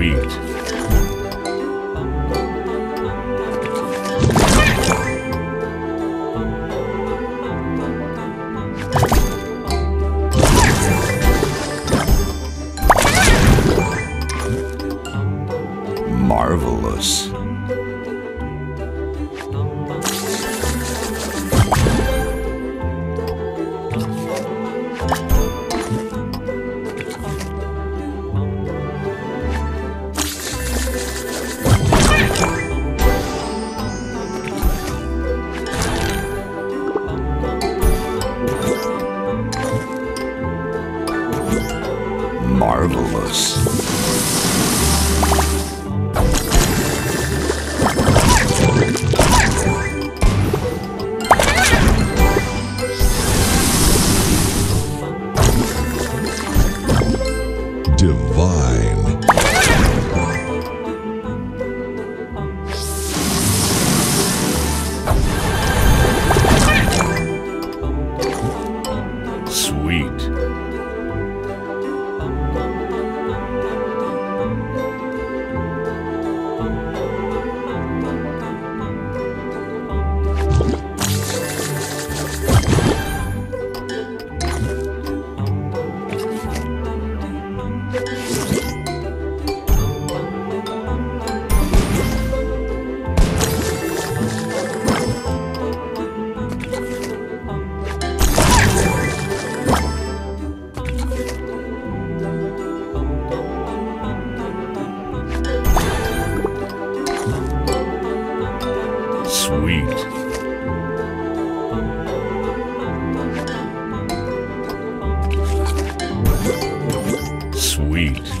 weak. Marvelous. Marvelous. Divine. Sweet. Sweet. Sweet.